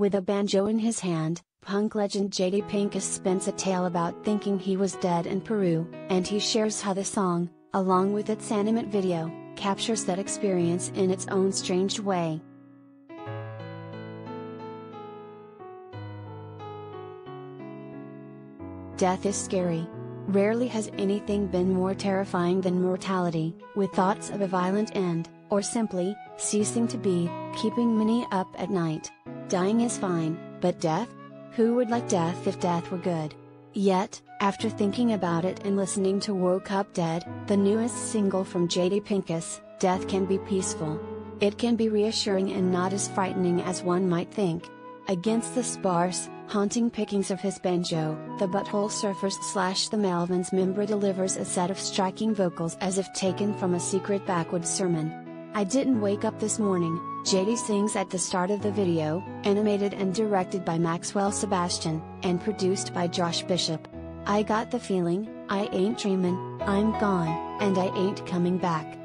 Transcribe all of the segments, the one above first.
With a banjo in his hand, punk legend JD Pinkus spins a tale about thinking he was dead in Peru, and he shares how the song, along with its animate video, captures that experience in its own strange way. Death is scary. Rarely has anything been more terrifying than mortality, with thoughts of a violent end, or simply, ceasing to be, keeping many up at night. Dying is fine, but death? Who would like death if death were good? Yet, after thinking about it and listening to Woke Up Dead, the newest single from JD Pinkus, death can be peaceful. It can be reassuring and not as frightening as one might think. Against the sparse, haunting pickings of his banjo, the Butthole Surfers slash the Melvins member delivers a set of striking vocals as if taken from a secret backwoods sermon. I didn't wake up this morning, JD sings at the start of the video, animated and directed by Maxwell Sebastian, and produced by Josh Bishop. I got the feeling, I ain't dreamin', I'm gone, and I ain't coming back.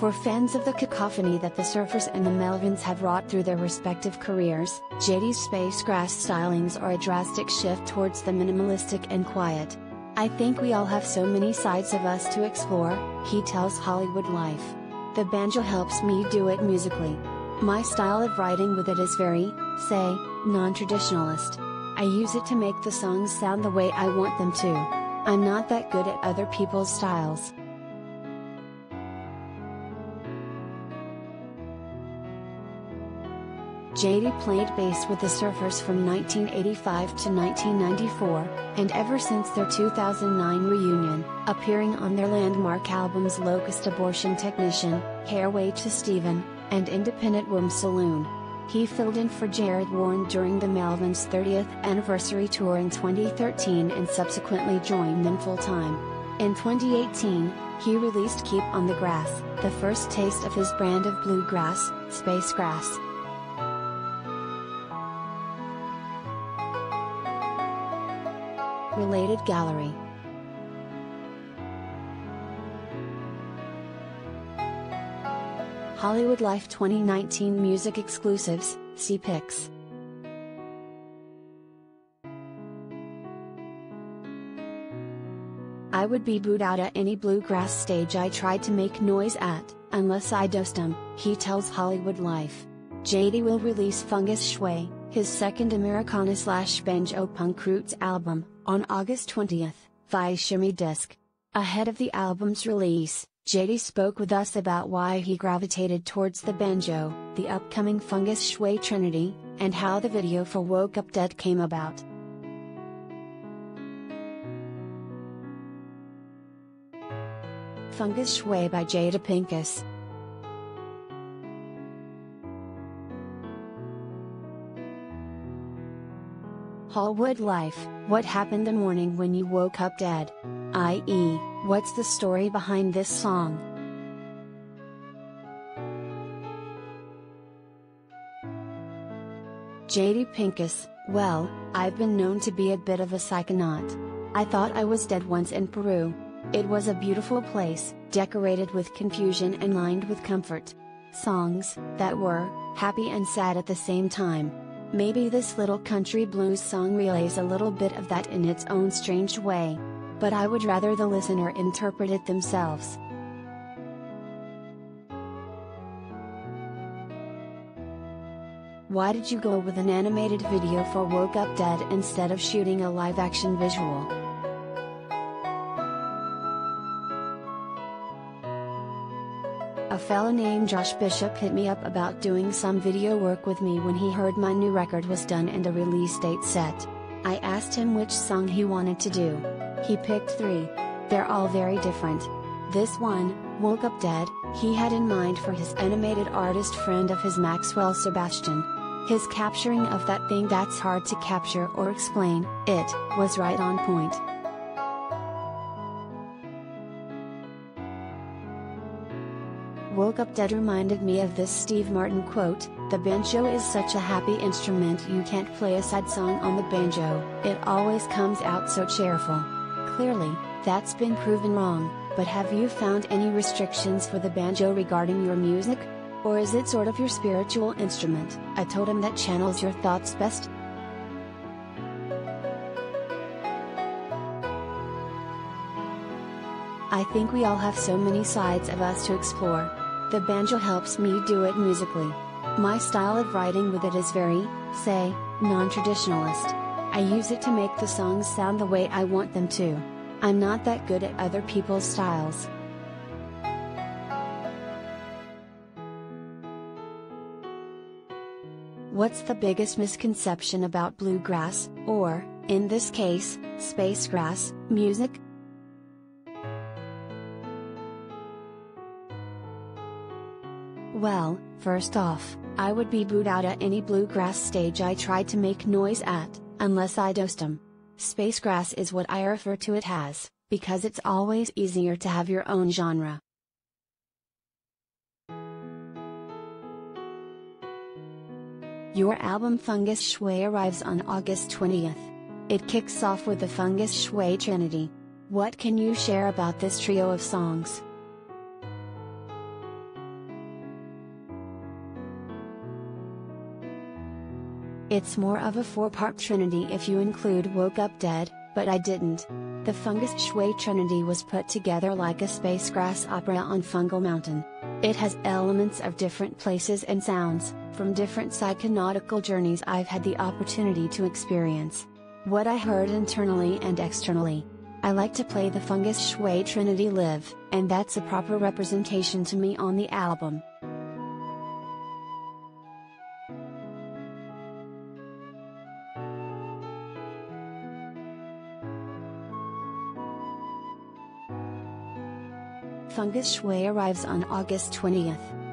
For fans of the cacophony that the Surfers and the Melvins have wrought through their respective careers, JD's space grass stylings are a drastic shift towards the minimalistic and quiet. I think we all have so many sides of us to explore, he tells Hollywood Life. The banjo helps me do it musically. My style of writing with it is very, say, non traditionalist. I use it to make the songs sound the way I want them to. I'm not that good at other people's styles. JD played bass with the Surfers from 1985 to 1994, and ever since their 2009 reunion, appearing on their landmark albums Locust Abortion Technician, Hairway to Steven, and Independent Worm Saloon. He filled in for Jared Warren during the Melvins' 30th anniversary tour in 2013 and subsequently joined them full time. In 2018, he released Keep on the Grass, the first taste of his brand of bluegrass, Space Grass. Related Gallery Hollywood Life 2019 Music Exclusives, see pics. I would be booed out at any bluegrass stage I tried to make noise at, unless I dosed him, he tells Hollywood Life. JD will release Fungus Shui, his second Americana slash banjo punk roots album, on August 20th, via Shimmy Disc. Ahead of the album's release, JD spoke with us about why he gravitated towards the banjo, the upcoming Fungus Shui Trinity, and how the video for Woke Up Dead came about. Fungus Shui by JD Pinkus. Hollywood Life What happened the morning when you woke up dead? I.e., what's the story behind this song? JD Pinkus, well, I've been known to be a bit of a psychonaut. I thought I was dead once in Peru. It was a beautiful place, decorated with confusion and lined with comfort. Songs, that were, happy and sad at the same time. Maybe this little country blues song relays a little bit of that in its own strange way. But I would rather the listener interpret it themselves. Why did you go with an animated video for Woke Up Dead instead of shooting a live action visual? A fellow named Josh Bishop hit me up about doing some video work with me when he heard my new record was done and the release date set. I asked him which song he wanted to do. He picked three. They're all very different. This one, Woke Up Dead, he had in mind for his animated artist friend of his Maxwell Sebastian. His capturing of that thing that's hard to capture or explain, it, was right on point. Woke Up Dead reminded me of this Steve Martin quote The banjo is such a happy instrument you can't play a sad song on the banjo, it always comes out so cheerful. Clearly, that's been proven wrong. But have you found any restrictions for the banjo regarding your music? Or is it sort of your spiritual instrument, a totem that channels your thoughts best? I think we all have so many sides of us to explore. The banjo helps me do it musically. My style of writing with it is very, say, non traditionalist. I use it to make the songs sound the way I want them to. I'm not that good at other people's styles. What's the biggest misconception about bluegrass, or, in this case, spacegrass, music? Well, first off, I would be booed out at any bluegrass stage I tried to make noise at, unless I dosed 'em. Spacegrass is what I refer to it as, because it's always easier to have your own genre. Your album Fungus Shui arrives on August 20th. It kicks off with the Fungus Shui Trinity. What can you share about this trio of songs? It's more of a four part trinity if you include Woke Up Dead, but I didn't. The Fungus Shui Trinity was put together like a spacegrass opera on Fungal Mountain. It has elements of different places and sounds, from different psychonautical journeys I've had the opportunity to experience. What I heard internally and externally. I like to play the Fungus Shui Trinity live, and that's a proper representation to me on the album. Fungus Shui arrives on August 20th.